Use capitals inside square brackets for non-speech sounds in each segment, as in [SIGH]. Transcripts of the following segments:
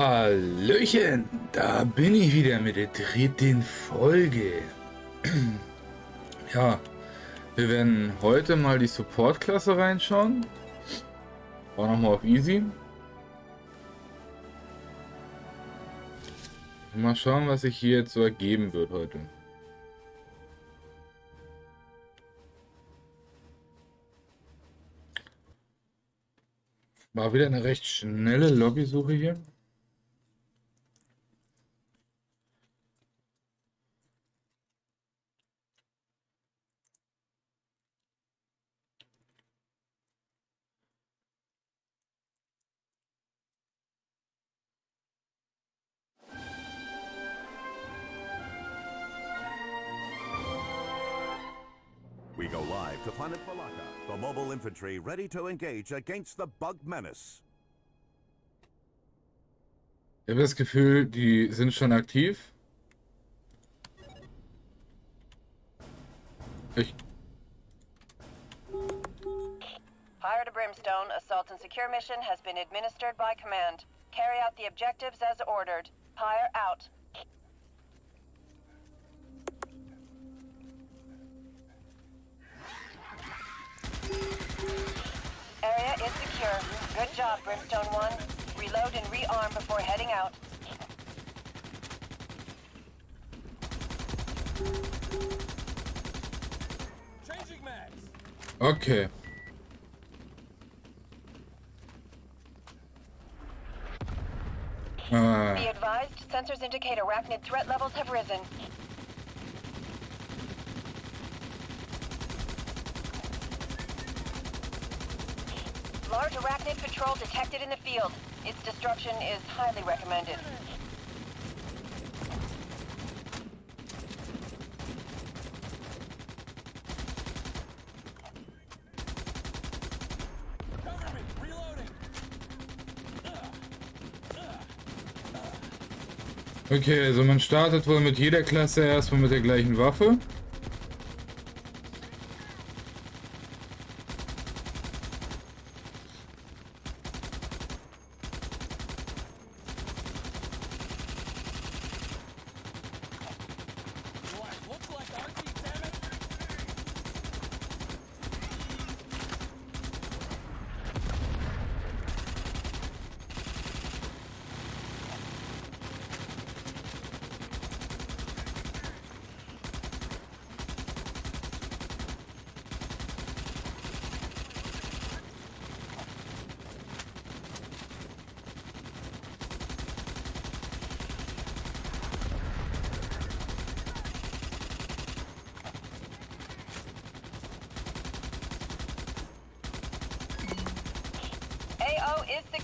Hallöchen, da bin ich wieder mit der dritten Folge. [CLEARS THROAT] ja, wir werden heute mal die Support-Klasse reinschauen. War nochmal auf Easy. Mal schauen, was sich hier jetzt so ergeben wird heute. War wieder eine recht schnelle Lobbysuche hier. Infantry ready to engage against the bug menace. Ich habe das Gefühl, die sind schon aktiv. Ich Fire to Brimstone, assault and secure mission has been administered by command. Carry out the objectives as ordered. Pyre out. Area is secure. Good job, Brimstone 1. Reload and rearm before heading out. Changing mags. Okay. Uh. Be advised, sensors indicate arachnid threat levels have risen. Large arachnid patrol detected in the field. Its destruction is highly recommended. Okay, also man startet wohl mit jeder Klasse erstmal mit der gleichen Waffe.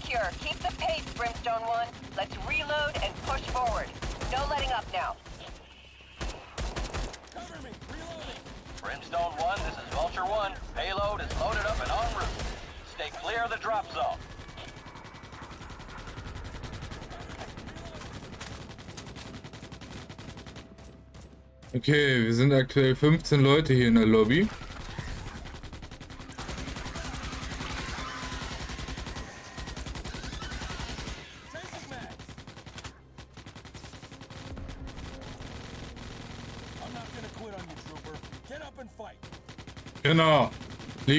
Secure. Keep the pace, Brimstone 1. Let's reload and push forward. No letting up now. Cover me! Reloading! Brimstone 1, this is Vulture 1. Payload is loaded up and en route. Stay clear of the drop zone. Okay, wir sind aktuell 15 Leute hier in der Lobby.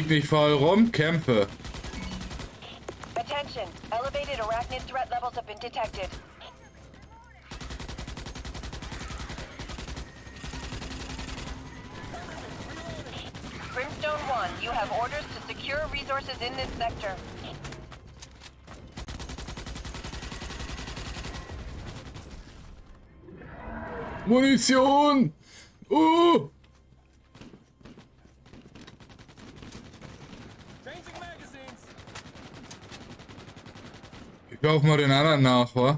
Lieg nicht faul rum, kämpfe. Attention. Elevated arachnid threat levels have been detected. Brimstone 1, you have orders to secure resources in this sector. Munition! Uh! Ich lauf mal den anderen nach, wa?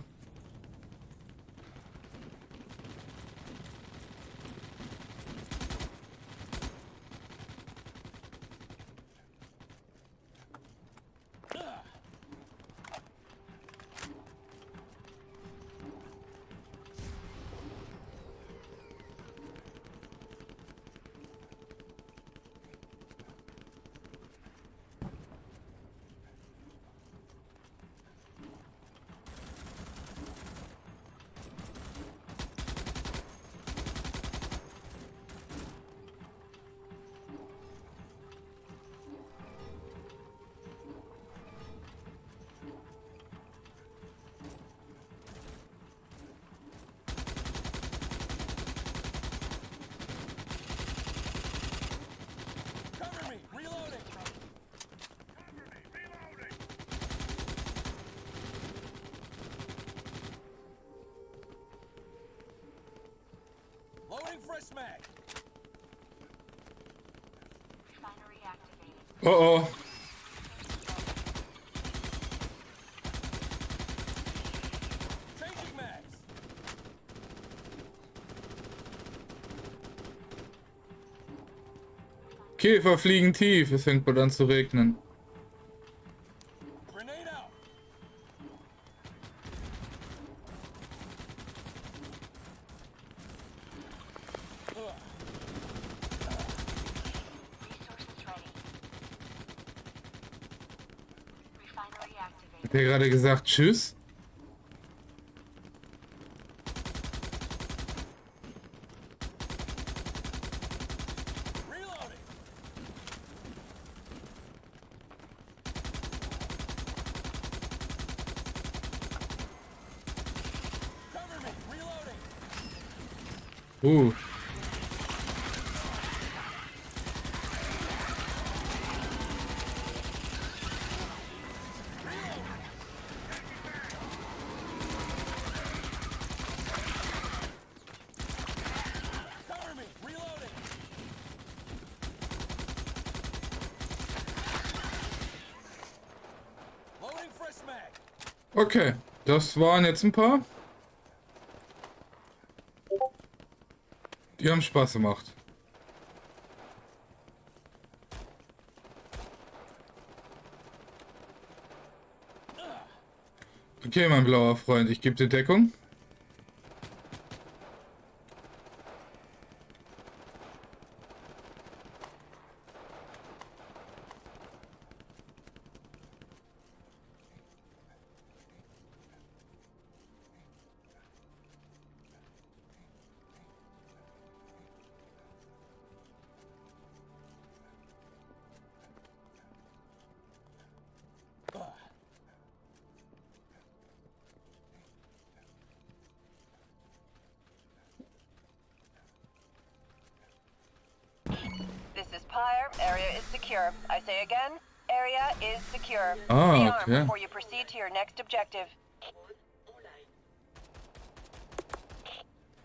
Oh oh. Käfer fliegen tief. Es fängt bald an zu regnen. Hat er gerade gesagt Tschüss? Okay, das waren jetzt ein paar. Die haben Spaß gemacht. Okay, mein blauer Freund, ich gebe dir Deckung. This is Pyre. Area is secure. I say again, area is secure. Ah, Rearm okay. before you proceed to your next objective.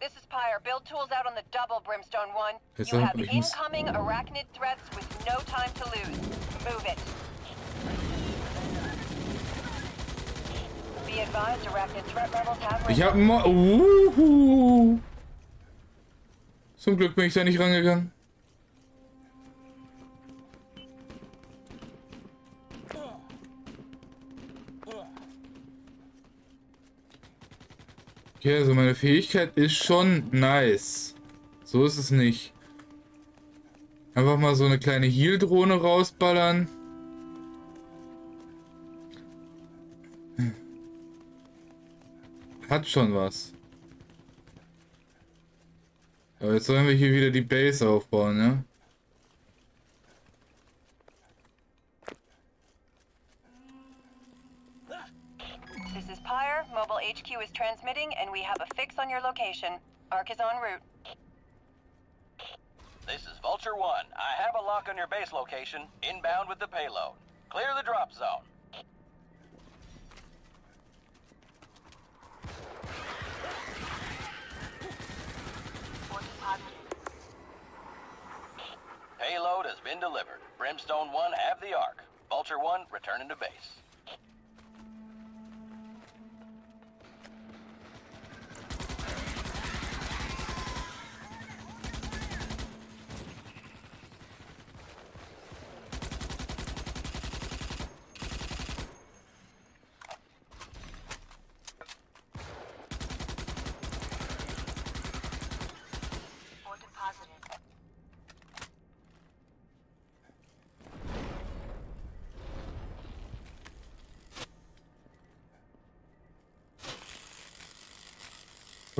This is Pyre. Build tools out on the double, Brimstone 1. Yes, you have incoming arachnid threats with no time to lose. Move it. Be advised, arachnid threat levels have Ich hab mal. Zum Glück bin ich da nicht rangegangen. Okay, also meine Fähigkeit ist schon nice. So ist es nicht. Einfach mal so eine kleine Heal-Drohne rausballern. Hat schon was. Aber jetzt sollen wir hier wieder die Base aufbauen, ne? Is Pyre. Mobile HQ is transmitting, and we have a fix on your location. Arc is en route. This is Vulture 1. I have a lock on your base location, inbound with the payload. Clear the drop zone. Payload has been delivered. Brimstone 1 have the arc. Vulture 1 returning to base.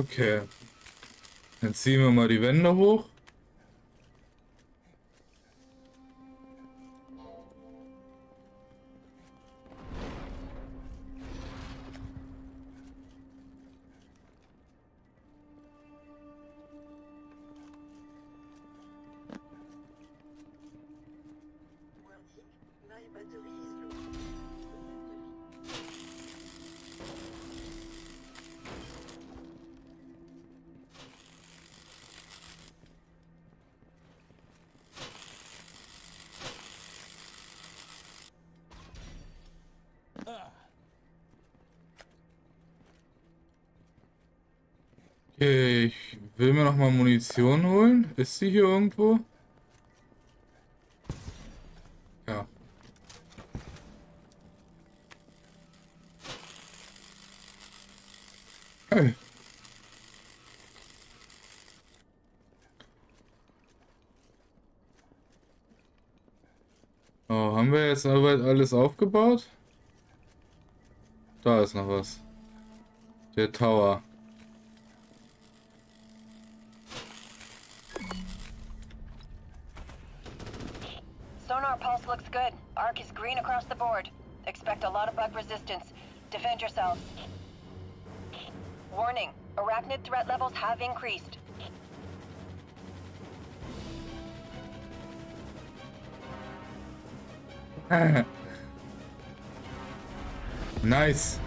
Okay. Dann ziehen wir mal die Wände hoch. Okay, ich will mir noch mal Munition holen. Ist sie hier irgendwo? Ja. Hey. Oh, haben wir jetzt soweit alles aufgebaut? Da ist noch was. Der Tower. Board. Expect a lot of bug resistance. Defend yourselves. Warning. Arachnid threat levels have increased. [LAUGHS] nice.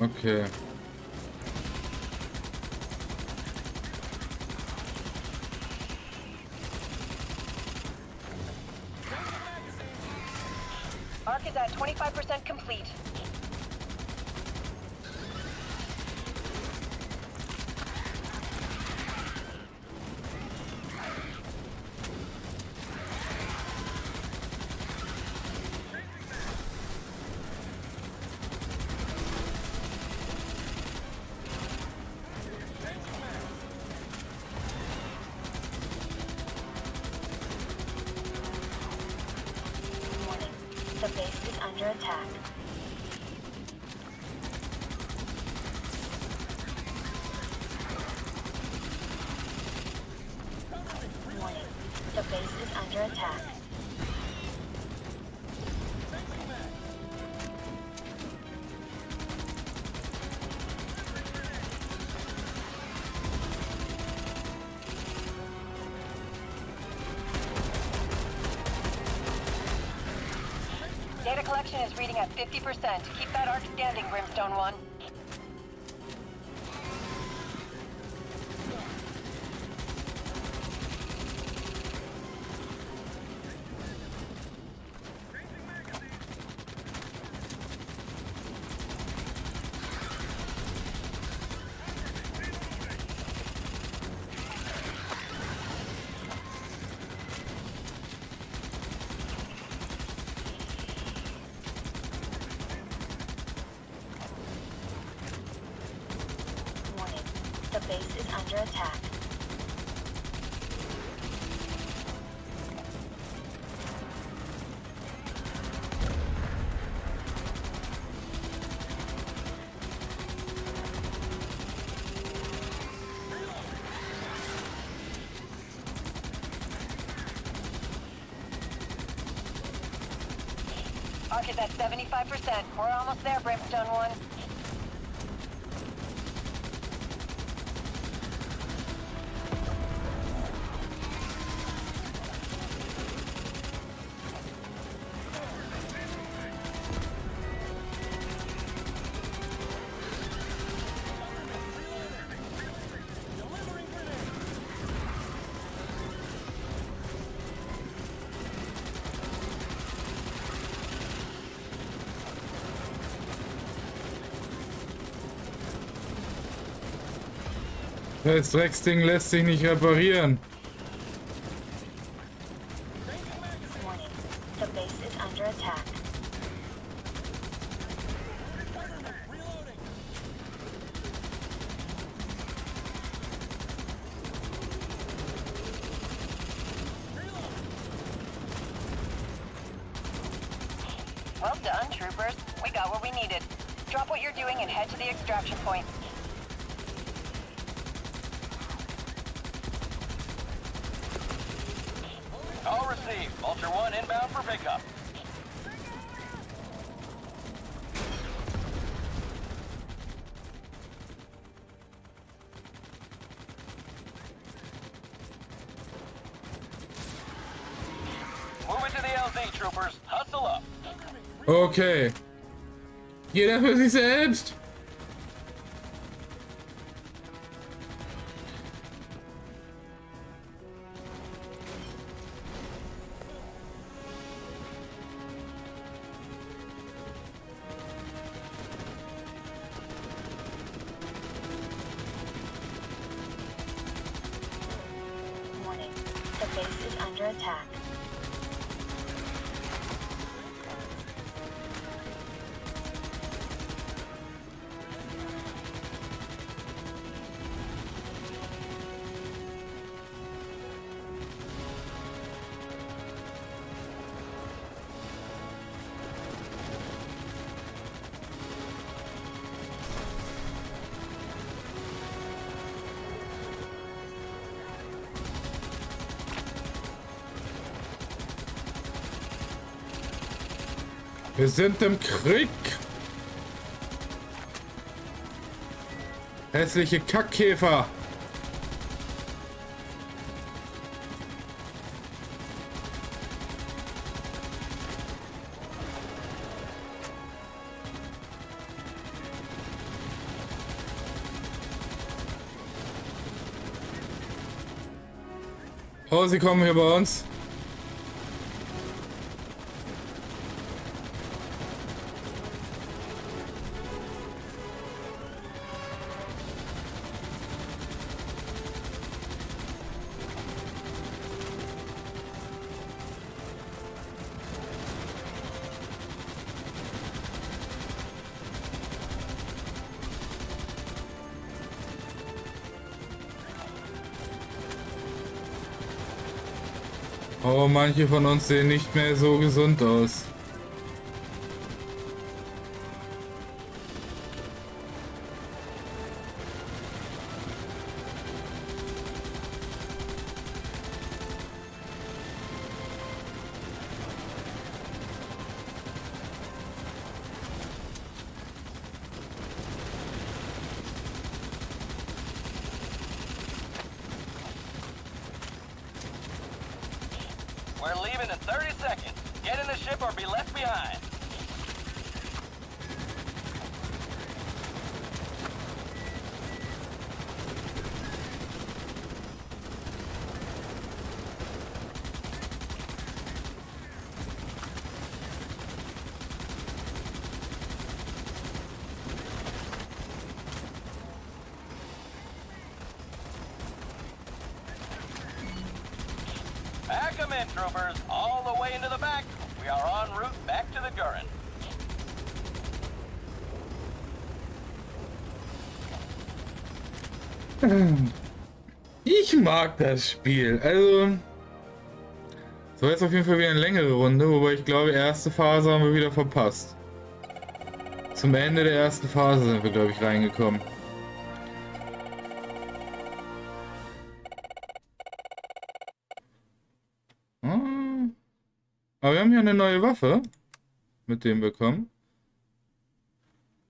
Okay. Arc is at 25% complete. The base is under attack. 50%. Keep that arc standing, Brimstone 1. Under attack. Arc at 75%. We're almost there, Brimstone 1. Das Drecksding lässt sich nicht reparieren. Move it to the LZ, troopers. Hustle up. Okay. Jeder für Wir sind im Krieg. Hässliche Kackkäfer. Oh, sie kommen hier bei uns. Oh, manche von uns sehen nicht mehr so gesund aus. In, troopers. All the way into the back. We are en route back to the Gurren. Ich mag das Spiel. Also, so jetzt auf jeden Fall wieder eine längere Runde, wobei ich glaube, erste Phase haben wir wieder verpasst. Zum Ende der ersten Phase sind wir, glaube ich, reingekommen. Aber wir haben hier eine neue Waffe mit dem bekommen.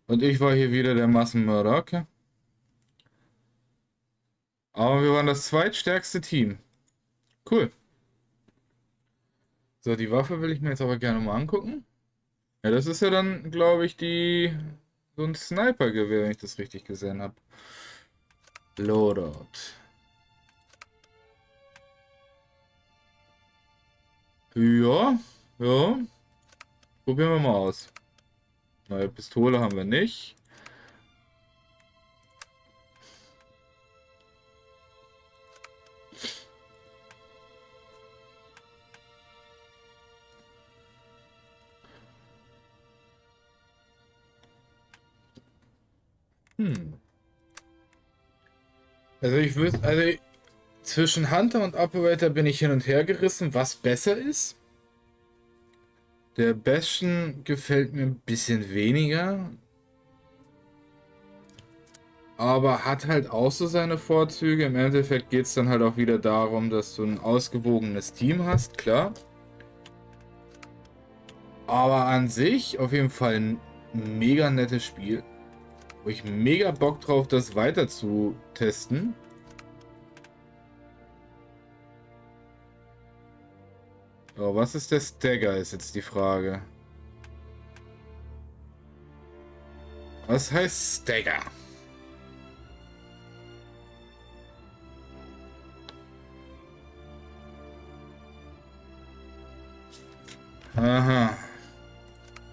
Und ich war hier wieder der Massenmörder, okay. Aber wir waren das zweitstärkste Team. Cool. So, die Waffe will ich mir jetzt aber gerne mal angucken. Ja, das ist ja dann, glaube ich, die... So ein Snipergewehr, wenn ich das richtig gesehen habe. Loadout. Ja, ja. Probieren wir mal aus. Neue Pistole haben wir nicht. Hm. Also ich wüsste, also ich- zwischen Hunter und Operator bin ich hin und her gerissen, was besser ist. Der Bastion gefällt mir ein bisschen weniger. Aber hat halt auch so seine Vorzüge. Im Endeffekt geht es dann halt auch wieder darum, dass du ein ausgewogenes Team hast, klar. Aber an sich auf jeden Fall ein mega nettes Spiel. Wo ich mega Bock drauf, das weiter zu testen. So, was ist der Stagger, ist jetzt die Frage. Was heißt Stagger? Aha.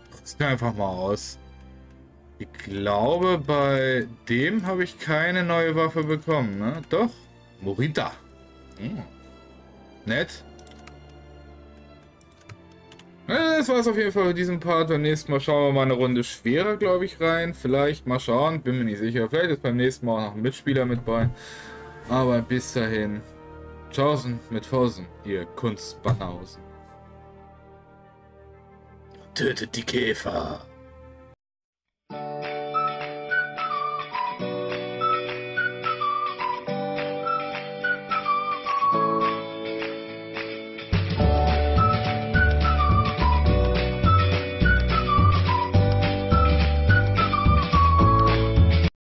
Probieren wir einfach mal aus. Ich glaube, bei dem habe ich keine neue Waffe bekommen, ne? Doch? Morita. Hm. Nett. Das war es auf jeden Fall für diesen Part. Beim nächsten Mal schauen wir mal eine Runde schwerer, glaube ich, rein. Vielleicht mal schauen, bin mir nicht sicher. Vielleicht ist beim nächsten Mal auch noch ein Mitspieler mit bei. Aber bis dahin. Tschaußen mit Fosen, ihr Kunstbanausen. Tötet die Käfer.